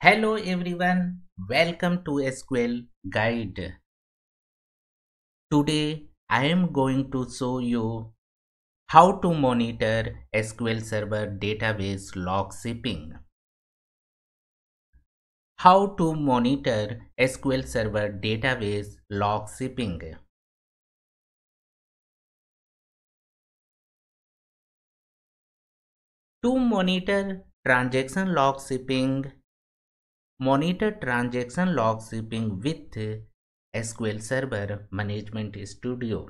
Hello everyone, welcome to SQL Guide. Today I am going to show you how to monitor SQL Server database log shipping. How to monitor SQL Server database log shipping. To monitor transaction log shipping, Monitor transaction log shipping with SQL Server Management Studio,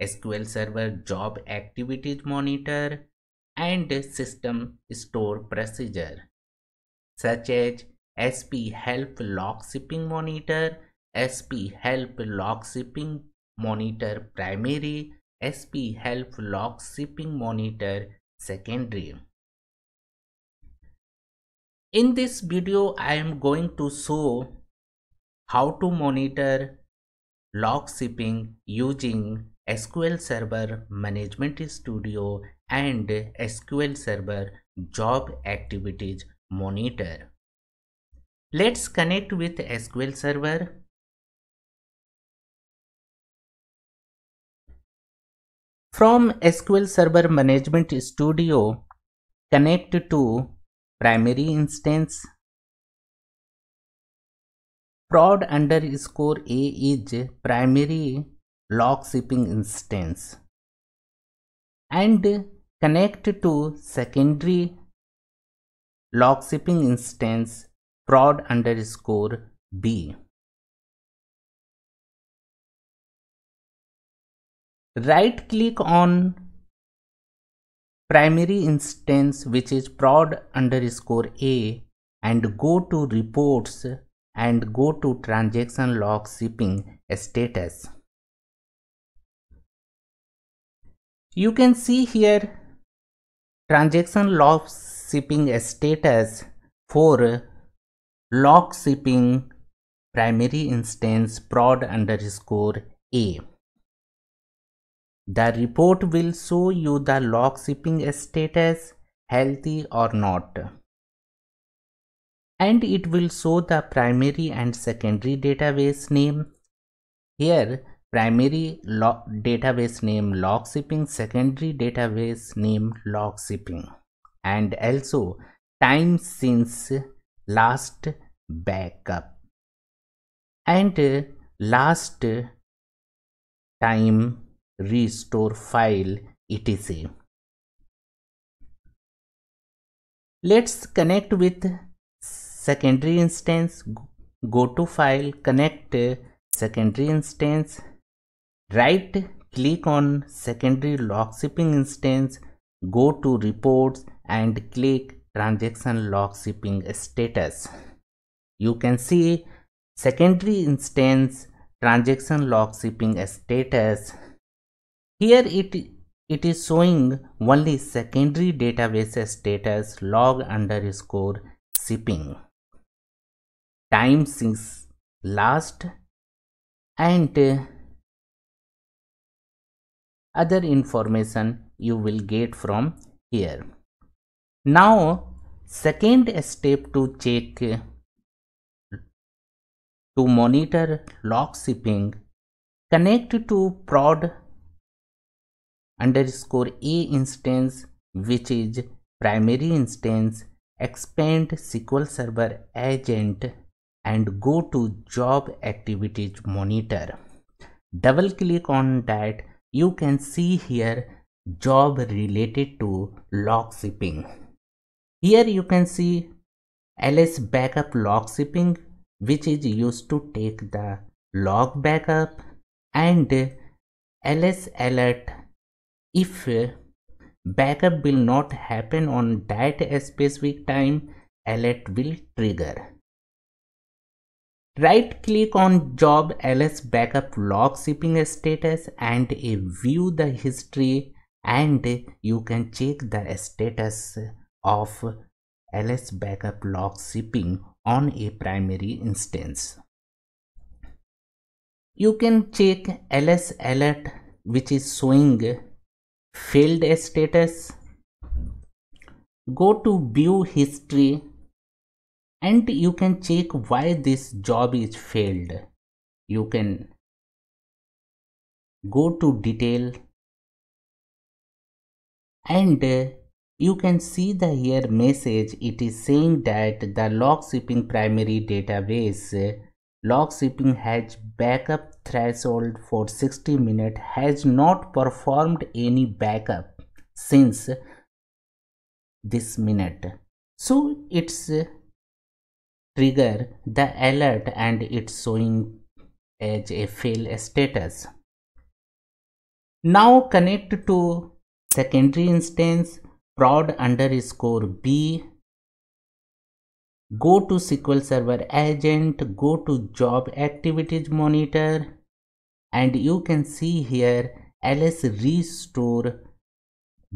SQL Server Job Activities Monitor, and System Store Procedure, such as SP Help Log Shipping Monitor, SP Help Log Shipping Monitor Primary, SP Help Log Shipping Monitor Secondary. In this video, I am going to show how to monitor log shipping using SQL Server Management Studio and SQL Server Job Activities Monitor. Let's connect with SQL Server. From SQL Server Management Studio, connect to primary instance. Prod underscore a is primary log shipping instance. And connect to secondary log shipping instance prod underscore b. Right click on primary instance which is prod underscore a and go to reports and go to transaction log shipping status. You can see here transaction log shipping status for log shipping primary instance prod underscore a. The report will show you the log shipping status healthy or not. And it will show the primary and secondary database name. Here primary database name log shipping, secondary database name log shipping and also time since last backup and last time restore file etc. Let's connect with secondary instance. Go to file, connect secondary instance. Right click on secondary log shipping instance. Go to reports and click transaction log shipping status. You can see secondary instance transaction log shipping status here it, it is showing only secondary database status log underscore shipping. Time since last and other information you will get from here. Now second step to check to monitor log shipping connect to prod underscore a instance which is primary instance expand SQL Server agent and go to job activities monitor. Double click on that you can see here job related to log shipping. Here you can see ls backup log shipping which is used to take the log backup and ls alert if backup will not happen on that specific time alert will trigger. Right click on job ls backup log shipping status and view the history and you can check the status of ls backup log shipping on a primary instance. You can check ls alert which is showing failed status go to view history and you can check why this job is failed. You can go to detail and you can see the here message. It is saying that the log shipping primary database log shipping has backup threshold for 60 minutes has not performed any backup since this minute. So it's uh, trigger the alert and it's showing as a fail status. Now connect to secondary instance prod underscore b go to sql server agent go to job activities monitor and you can see here ls restore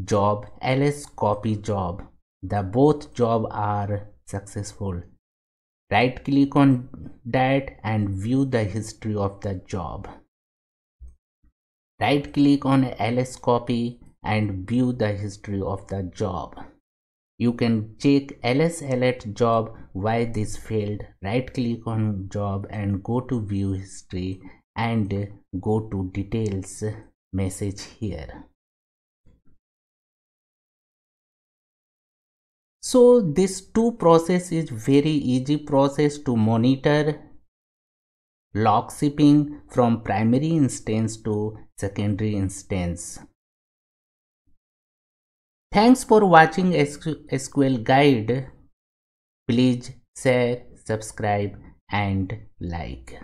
job ls copy job. The both job are successful. Right click on that and view the history of the job. Right click on ls copy and view the history of the job you can check ls alert job why this failed. Right click on job and go to view history and go to details message here. So this two process is very easy process to monitor log shipping from primary instance to secondary instance thanks for watching sql guide. Please share subscribe and like